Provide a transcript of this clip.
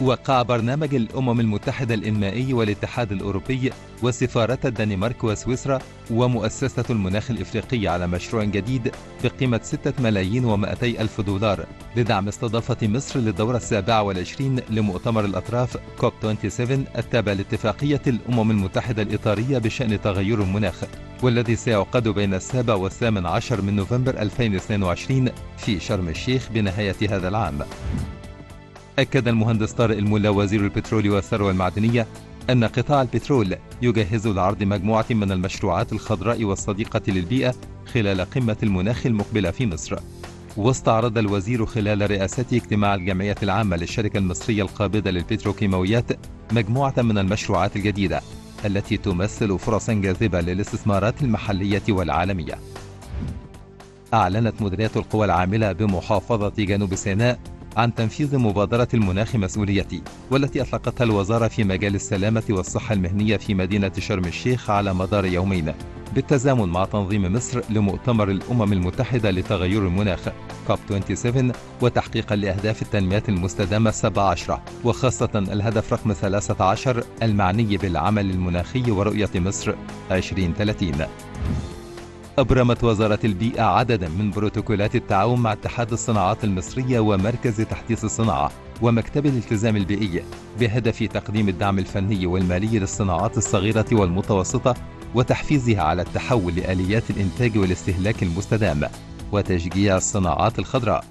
وقع برنامج الأمم المتحدة الإنمائي والاتحاد الأوروبي وسفارة الدنمارك وسويسرا ومؤسسة المناخ الإفريقي على مشروع جديد بقيمة 6 ملايين و200 ألف دولار لدعم استضافة مصر للدورة السابعة والعشرين لمؤتمر الأطراف كوب 27 التابع لاتفاقية الأمم المتحدة الإطارية بشأن تغير المناخ والذي سيعقد بين السابع والثامن عشر من نوفمبر 2022 في شرم الشيخ بنهاية هذا العام. أكد المهندس طارق الملا وزير البترول والثروة المعدنية أن قطاع البترول يجهز لعرض مجموعة من المشروعات الخضراء والصديقة للبيئة خلال قمة المناخ المقبلة في مصر. واستعرض الوزير خلال رئاسته اجتماع الجمعية العامة للشركة المصرية القابضة للبتروكيماويات مجموعة من المشروعات الجديدة التي تمثل فرصا جاذبة للاستثمارات المحلية والعالمية. أعلنت مديرية القوى العاملة بمحافظة جنوب سيناء عن تنفيذ مبادرة المناخ مسؤوليتي والتي أطلقتها الوزارة في مجال السلامة والصحة المهنية في مدينة شرم الشيخ على مدار يومين بالتزامن مع تنظيم مصر لمؤتمر الأمم المتحدة لتغير المناخ كوب 27 وتحقيقا لأهداف التنمية المستدامة 17 وخاصة الهدف رقم 13 المعني بالعمل المناخي ورؤية مصر 2030 أبرمت وزارة البيئة عددا من بروتوكولات التعاون مع اتحاد الصناعات المصرية ومركز تحديث الصناعة ومكتب الالتزام البيئي بهدف تقديم الدعم الفني والمالي للصناعات الصغيرة والمتوسطة وتحفيزها على التحول لآليات الإنتاج والاستهلاك المستدام وتشجيع الصناعات الخضراء.